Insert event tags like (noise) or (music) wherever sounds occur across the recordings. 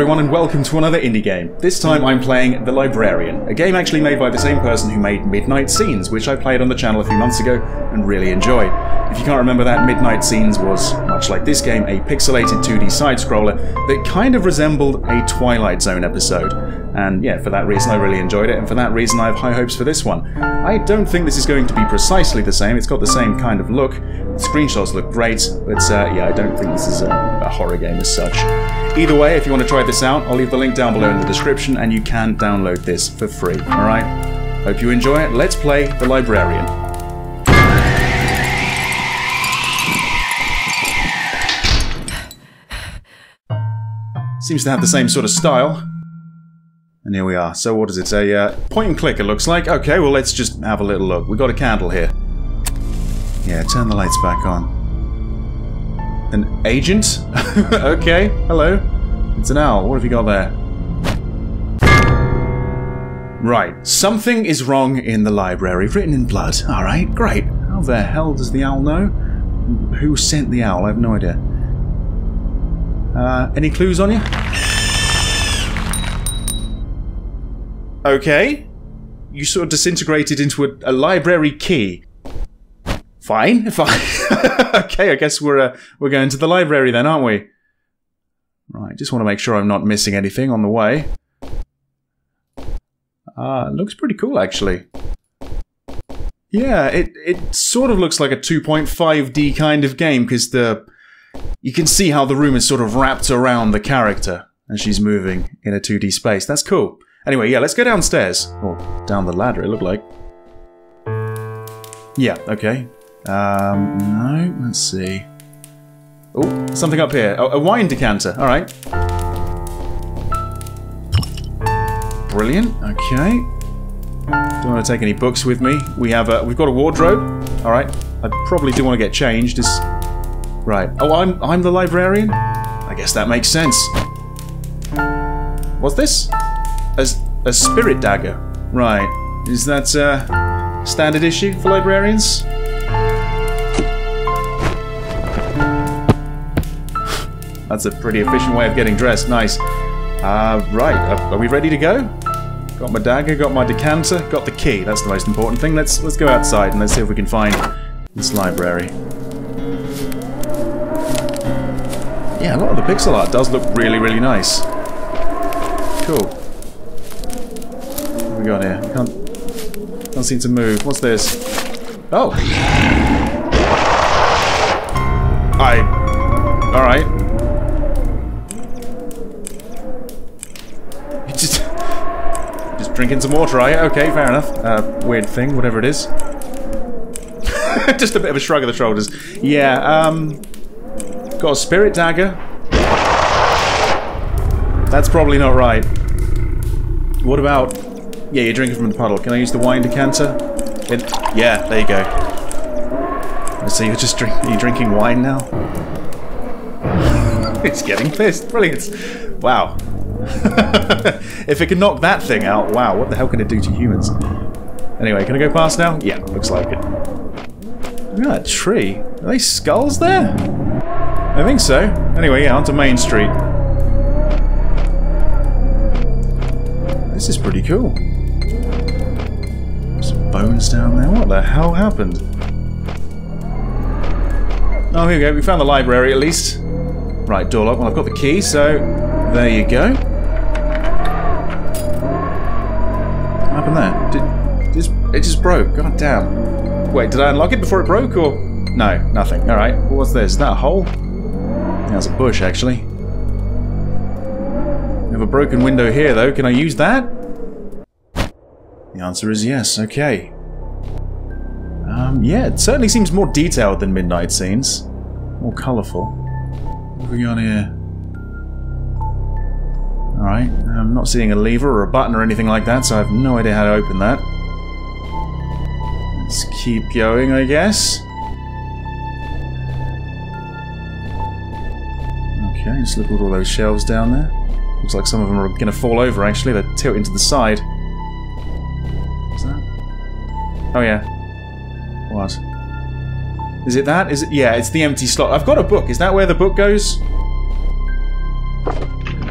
everyone, and welcome to another indie game. This time I'm playing The Librarian, a game actually made by the same person who made Midnight Scenes, which I played on the channel a few months ago and really enjoyed. If you can't remember that, Midnight Scenes was, much like this game, a pixelated 2D side-scroller that kind of resembled a Twilight Zone episode. And yeah, for that reason I really enjoyed it, and for that reason I have high hopes for this one. I don't think this is going to be precisely the same, it's got the same kind of look, the screenshots look great, but uh, yeah, I don't think this is a, a horror game as such. Either way, if you want to try this out, I'll leave the link down below in the description and you can download this for free, alright? Hope you enjoy it. Let's play The Librarian. Seems to have the same sort of style. And here we are. So what is it? A uh, point and click it looks like. Okay, well let's just have a little look. We got a candle here. Yeah, turn the lights back on. An agent? (laughs) okay, hello. It's an owl. What have you got there? Right, something is wrong in the library, written in blood. Alright, great. How the hell does the owl know? Who sent the owl? I have no idea. Uh, any clues on you? Okay. You sort of disintegrated into a, a library key. Fine, (laughs) fine. (laughs) okay, I guess we're uh, we're going to the library then, aren't we? Right, just want to make sure I'm not missing anything on the way. Ah, uh, looks pretty cool actually. Yeah, it it sort of looks like a 2.5D kind of game because the you can see how the room is sort of wrapped around the character as she's moving in a 2D space. That's cool. Anyway, yeah, let's go downstairs. Or down the ladder, it looked like. Yeah, okay. Um, no, let's see. Oh, something up here. Oh, a wine decanter. All right. Brilliant. Okay. Don't want to take any books with me. We have a. We've got a wardrobe. All right. I probably do want to get changed. Is right. Oh, I'm I'm the librarian. I guess that makes sense. What's this? A, a spirit dagger. Right. Is that uh, standard issue for librarians? That's a pretty efficient way of getting dressed. Nice. Uh, right, are, are we ready to go? Got my dagger, got my decanter, got the key. That's the most important thing. Let's let's go outside and let's see if we can find this library. Yeah, a lot of the pixel art does look really, really nice. Cool. What we got here? Can't, can't seem to move. What's this? Oh! I... Alright. Just... Just drinking some water, are you? Okay, fair enough. Uh, weird thing, whatever it is. (laughs) Just a bit of a shrug of the shoulders. Yeah, um... Got a spirit dagger. That's probably not right. What about... Yeah, you're drinking from the puddle. Can I use the wine decanter? It, yeah, there you go. So you're just drink, are you drinking wine now? (laughs) it's getting pissed. Brilliant. Wow. (laughs) if it can knock that thing out, wow, what the hell can it do to humans? Anyway, can I go past now? Yeah, looks like it. Look at that tree. Are they skulls there? I think so. Anyway, yeah, onto Main Street. This is pretty cool. Some bones down there. What the hell happened? Oh, here we go. We found the library at least. Right, door lock. Well, I've got the key, so there you go. It just broke. God damn. Wait, did I unlock it before it broke, or...? No, nothing. Alright, what's this? Is that a hole? That's a bush, actually. We have a broken window here, though. Can I use that? The answer is yes. Okay. Um, yeah, it certainly seems more detailed than Midnight Scenes. More colourful. What have we got here? Alright, I'm not seeing a lever or a button or anything like that, so I have no idea how to open that. Let's keep going, I guess. Okay, just look at all those shelves down there. Looks like some of them are going to fall over, actually. They're tilting to the side. What's that? Oh, yeah. What? Is it that? Is it? Yeah, it's the empty slot. I've got a book. Is that where the book goes?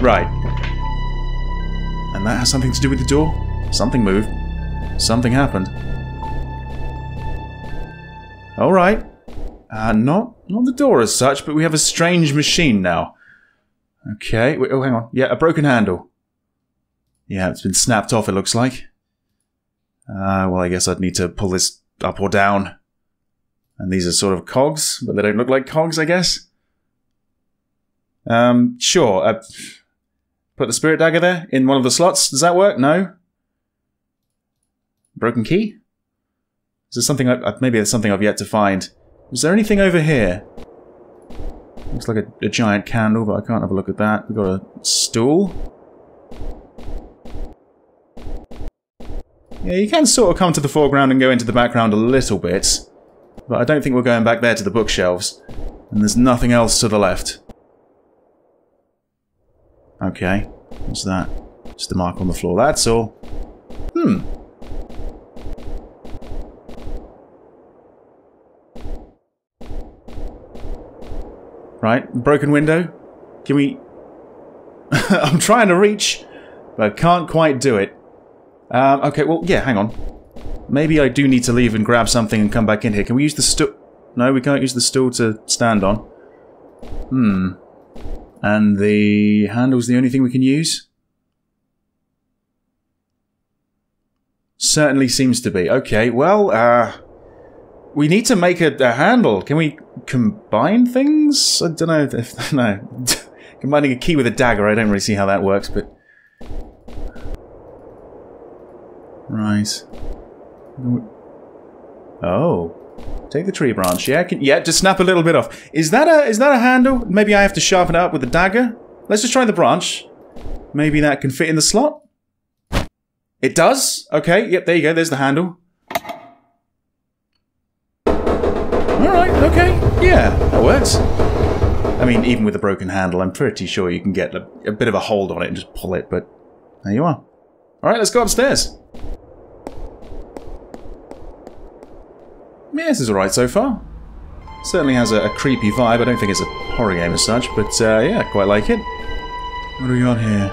Right. And that has something to do with the door? Something moved. Something happened. Alright. Uh, not, not the door as such, but we have a strange machine now. Okay, wait, oh hang on. Yeah, a broken handle. Yeah, it's been snapped off it looks like. Uh, well I guess I'd need to pull this up or down. And these are sort of cogs, but they don't look like cogs, I guess. Um, sure. Uh, put the spirit dagger there in one of the slots. Does that work? No. Broken key. Is there something? I, maybe there's something I've yet to find. Is there anything over here? Looks like a, a giant candle, but I can't have a look at that. We've got a stool. Yeah, you can sort of come to the foreground and go into the background a little bit. But I don't think we're going back there to the bookshelves. And there's nothing else to the left. Okay. What's that? Just a mark on the floor, that's all. Hmm. Right, broken window. Can we... (laughs) I'm trying to reach, but can't quite do it. Um, okay, well, yeah, hang on. Maybe I do need to leave and grab something and come back in here. Can we use the stool? No, we can't use the stool to stand on. Hmm. And the handle's the only thing we can use? Certainly seems to be. Okay, well, uh... We need to make a, a handle. Can we combine things? I don't know if... (laughs) No. (laughs) Combining a key with a dagger, I don't really see how that works, but... Right. Oh. Take the tree branch. Yeah, can, yeah, just snap a little bit off. Is that a is that a handle? Maybe I have to sharpen it up with a dagger? Let's just try the branch. Maybe that can fit in the slot? It does? Okay, yep, there you go, there's the handle. Okay, yeah, that works. I mean, even with a broken handle, I'm pretty sure you can get a, a bit of a hold on it and just pull it, but there you are. Alright, let's go upstairs. Yeah, this is alright so far. Certainly has a, a, creepy vibe. I don't think it's a horror game as such, but uh, yeah, quite like it. What do we got here?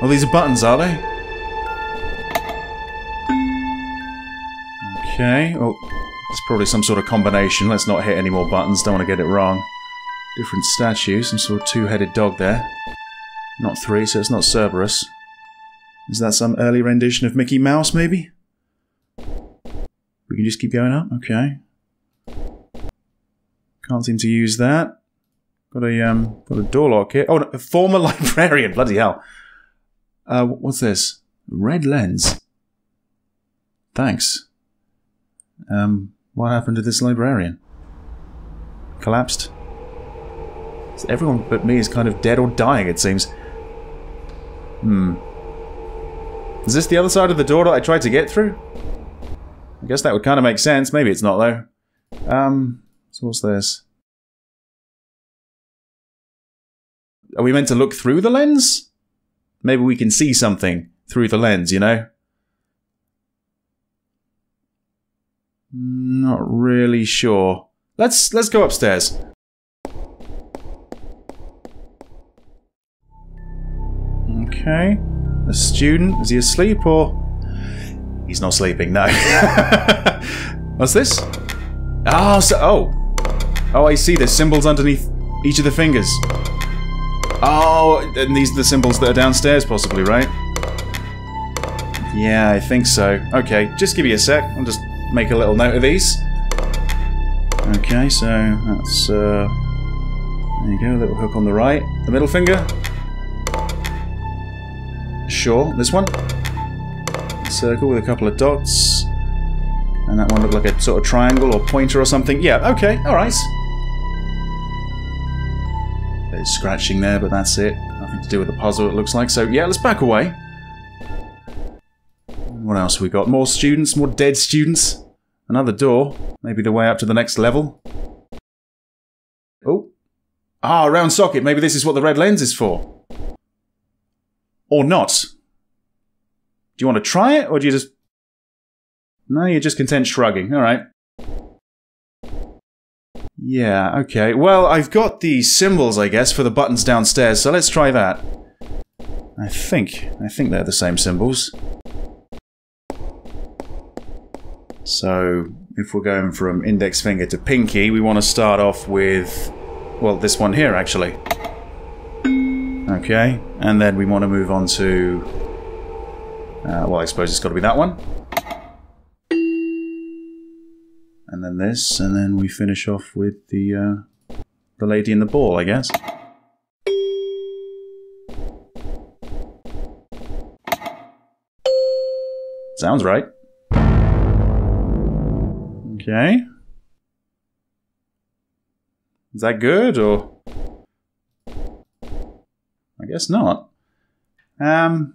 Oh, these are buttons, are they? Okay, oh, it's probably some sort of combination. Let's not hit any more buttons, don't want to get it wrong. Different statue, some sort of two-headed dog there. Not three, so it's not Cerberus. Is that some early rendition of Mickey Mouse, maybe? We can just keep going up? Okay. Can't seem to use that. Got a, um, got a door lock here. Oh, no, a former (laughs) librarian. Bloody hell. Uh, what's this? Red lens. Thanks. Um, what happened to this librarian? Collapsed? So everyone but me is kind of dead or dying, it seems. Hmm. Is this the other side of the door that I tried to get through? I guess that would kind of make sense. Maybe it's not, though. Um, so what's this? Are we meant to look through the lens? Maybe we can see something through the lens, you know? Not really sure. Let's let's go upstairs. Okay. A student, is he asleep or He's not sleeping, no. (laughs) What's this? Oh, so, oh. Oh, I see. There's symbols underneath each of the fingers. Oh, and these are the symbols that are downstairs, possibly, right? Yeah, I think so. Okay, just give me a sec. I'm just make a little note of these. Okay, so that's, uh... There you go, little hook on the right. The middle finger. Sure, this one circle with a couple of dots. And that one looked like a sort of triangle or pointer or something. Yeah, okay, alright. Bit scratching there, but that's it. Nothing to do with the puzzle, it looks like. So, yeah, let's back away. What else we got? More students, more dead students. Another door. Maybe the way up to the next level. Oh. Ah, round socket. Maybe this is what the red lens is for. Or not. Do you want to try it, or do you just... No, you're just content shrugging. Alright. Yeah, okay. Well, I've got the symbols, I guess, for the buttons downstairs, so let's try that. I think. I think they're the same symbols. So, if we're going from index finger to pinky, we want to start off with, well, this one here, actually. Okay, and then we want to move on to, uh, well, I suppose it's got to be that one. And then this, and then we finish off with the, uh, the lady in the ball, I guess. Sounds right. Okay. Is that good, or... I guess not. Um...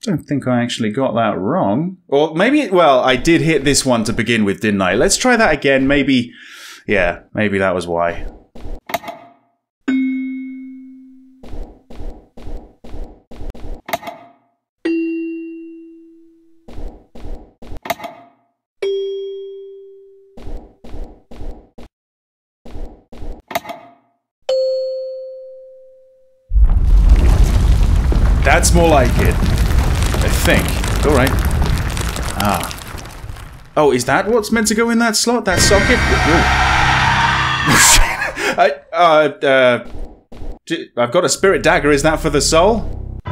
don't think I actually got that wrong. Or maybe, well, I did hit this one to begin with, didn't I? Let's try that again. Maybe, yeah, maybe that was why. That's more like it. I think. Alright. Ah. Oh, is that what's meant to go in that slot? That socket? (laughs) I, uh, uh, I've got a spirit dagger. Is that for the soul? (sighs)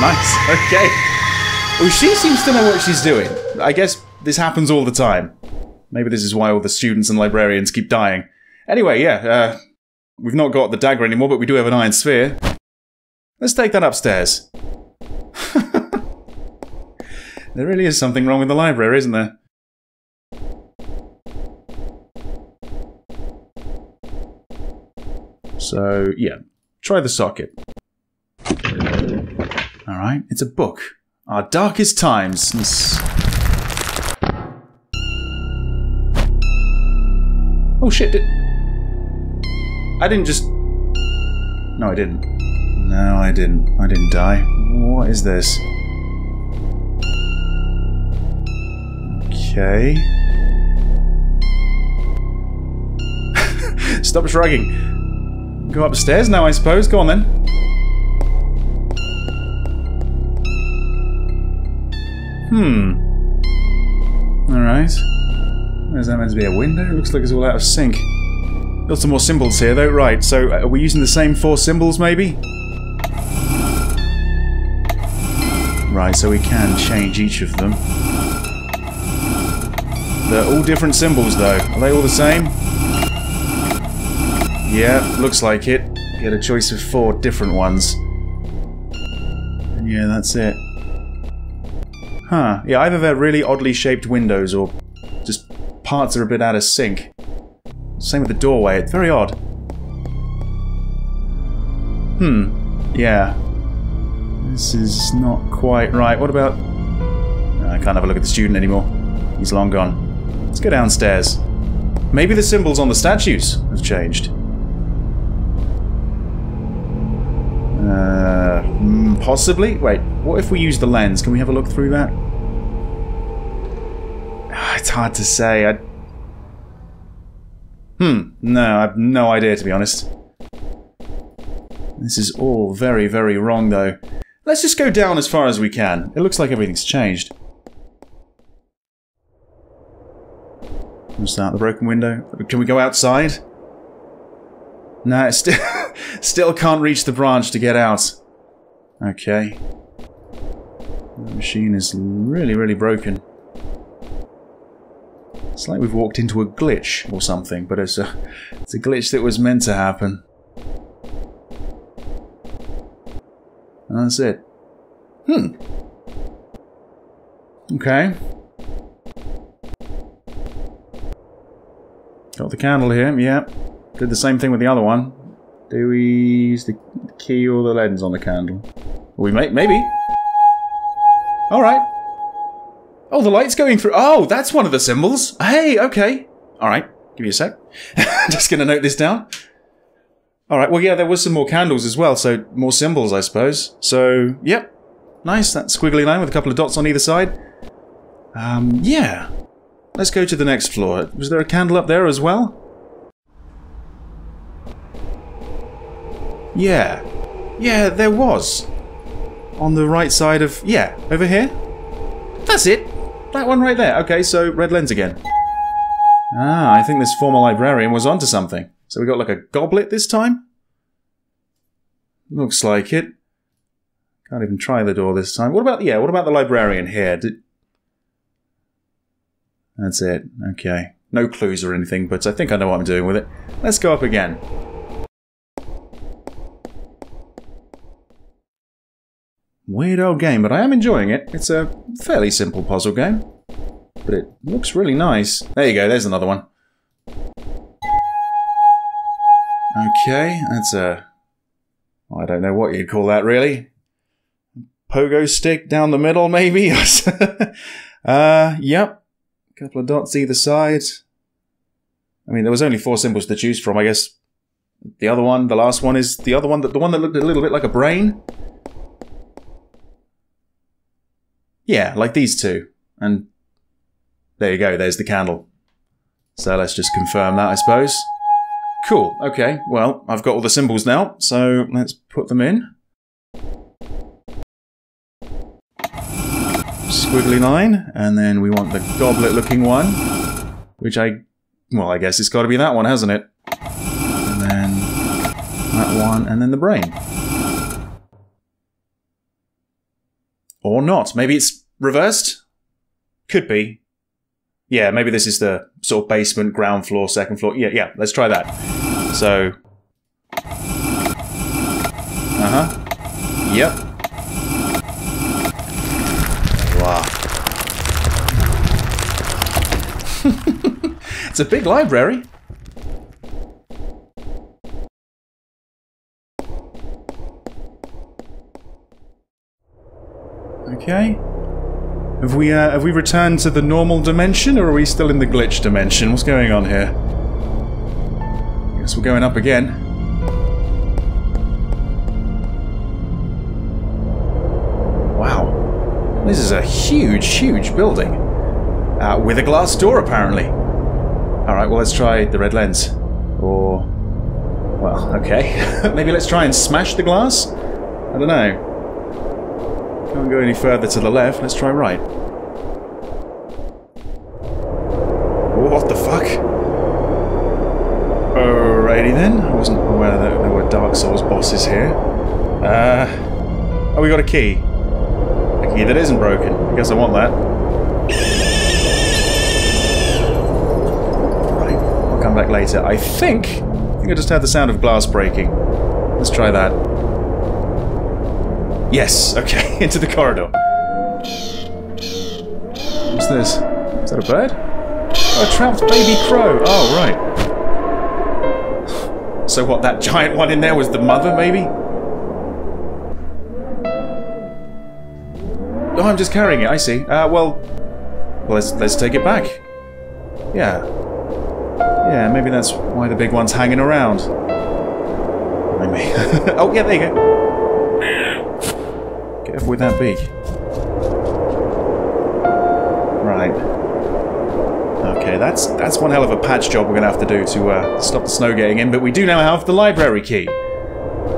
nice. (laughs) Okay. Well, she seems to know what she's doing. I guess this happens all the time. Maybe this is why all the students and librarians keep dying. Anyway, yeah, uh, We've not got the dagger anymore, but we do have an iron sphere. Let's take that upstairs. (laughs) there really is something wrong with the library, isn't there? So, yeah. Try the socket. Alright, it's a book. Our Darkest Times. since... Oh shit, did I didn't just... No, I didn't. No, I didn't. I didn't die. What is this? Okay. (laughs) Stop shrugging. Go upstairs now, I suppose. Go on then. Hmm. Alright. Is that meant to be a window? It looks like it's all out of sync. Got some more symbols here though, right, so uh, are we using the same four symbols maybe? Right, so we can change each of them. They're all different symbols though. Are they all the same? Yeah, looks like it. You get a choice of four different ones. Yeah, that's it. Huh. Yeah, either they're really oddly shaped windows or just parts are a bit out of sync. Same with the doorway. It's very odd. Hmm. Yeah. This is not quite right. What about... I can't have a look at the student anymore. He's long gone. Let's go downstairs. Maybe the symbols on the statues have changed. Uh, hmm, possibly? Wait, what if we use the lens? Can we have a look through that? (sighs) It's hard to say. I Hmm, no, I've no idea to be honest. This is all very, very wrong though. Let's just go down as far as we can. It looks like everything's changed. What's that, the broken window? Can we go outside? No, still, (laughs) still can't reach the branch to get out. Okay. The machine is really, really broken. It's like we've walked into a glitch or something, but it's a, it's a glitch that was meant to happen. And that's it. Hmm. Okay. Got the candle here, yeah. Did the same thing with the other one. Do we use the key or the lens on the candle? We may, maybe. Alright. Oh, the light's going through. Oh, that's one of the symbols. Hey, okay. All right, give me a sec. (laughs) Just going to note this down. All right, well, yeah, there was some more candles as well, so more symbols, I suppose. So, yep. Nice, that squiggly line with a couple of dots on either side. Um, yeah. Let's go to the next floor. Was there a candle up there as well? Yeah. Yeah, there was. On the right side of... Yeah, over here. That's it. That one right there. Okay, so red lens again. Ah, I think this former librarian was onto something. So we got like a goblet this time? Looks like it. Can't even try the door this time. What about, yeah, what about the librarian here? Did... That's it. Okay. No clues or anything, but I think I know what I'm doing with it. Let's go up again. Weird old game, but I am enjoying it. It's a fairly simple puzzle game. But it looks really nice. There you go, there's another one. Okay, that's a... I don't know what you'd call that, really. Pogo stick down the middle, maybe? (laughs) uh, yep. A couple of dots either side. I mean, there was only four symbols to choose from, I guess. The other one, the last one, is the other one, that the one that looked a little bit like a brain. Yeah, like these two. And there you go, there's the candle. So let's just confirm that, I suppose. Cool, okay, well, I've got all the symbols now, so let's put them in. Squiggly line, and then we want the goblet looking one, which I, well, I guess it's got to be that one, hasn't it? And then that one, and then the brain. Or not. Maybe it's reversed? Could be. Yeah, maybe this is the sort of basement, ground floor, second floor. Yeah, yeah, let's try that. So... Uh-huh. Yep. Wow. (laughs) it's a big library. Okay. Have we, uh, have we returned to the normal dimension, or are we still in the glitch dimension? What's going on here? Guess we're going up again. Wow. This is a huge, huge building. Uh, with a glass door, apparently. Alright, well, let's try the red lens. Or... Well, okay. (laughs) Maybe let's try and smash the glass? I don't know. Can't go any further to the left. Let's try right. What the fuck? Alrighty then. I wasn't aware that there were Dark Souls bosses here. Uh, oh, we got a key. A key that isn't broken. I guess I want that. Right. I'll come back later. I think... I think I just heard the sound of glass breaking. Let's try that. Yes, okay, (laughs) into the corridor. What's this? Is that a bird? Oh, a trapped baby crow. Oh, right. (sighs) So what, that giant one in there was the mother, maybe? Oh, I'm just carrying it, I see. Uh, well... Well, let's, let's take it back. Yeah. Yeah, maybe that's why the big one's hanging around. Maybe. (laughs) oh, yeah, there you go with that beak? Right. Okay, that's that's one hell of a patch job we're going to have to do to uh, stop the snow getting in, but we do now have the library key.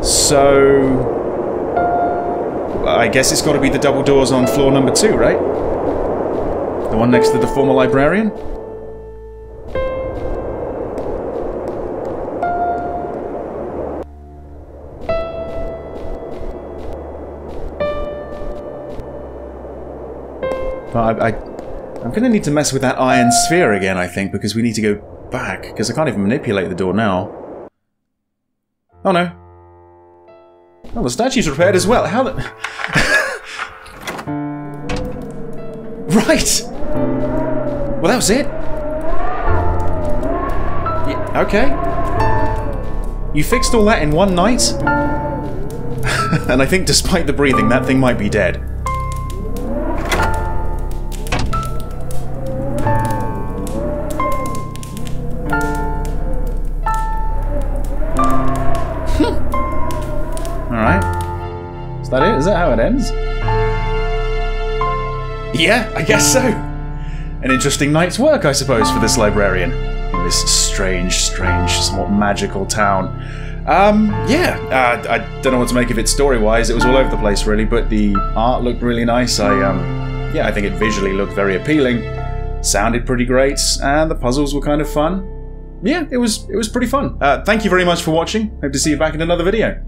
So... I guess it's got to be the double doors on floor number two, right? The one next to the former librarian? But I, I, I'm going to need to mess with that iron sphere again, I think, because we need to go back, because I can't even manipulate the door now. Oh no. Oh, the statue's repaired as well. How the... (laughs) right! Well, that was it. Yeah, okay. You fixed all that in one night? (laughs) and I think despite the breathing, that thing might be dead. Yeah, I guess so. An interesting night's work, I suppose, for this librarian. In this strange, strange, somewhat magical town. Um, yeah, uh, I don't know what to make of it story-wise. It was all over the place, really, but the art looked really nice. I, um, yeah, I think it visually looked very appealing, sounded pretty great, and the puzzles were kind of fun. Yeah, it was it was pretty fun. Uh, thank you very much for watching. Hope to see you back in another video.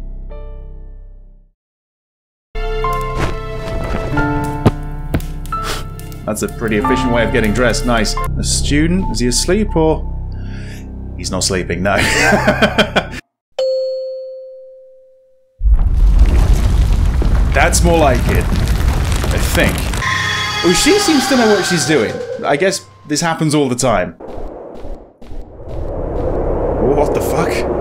That's a pretty efficient way of getting dressed. Nice. A student? Is he asleep or... He's not sleeping, no. (laughs) That's more like it. I think. Oh, she seems to know what she's doing. I guess this happens all the time. What the fuck?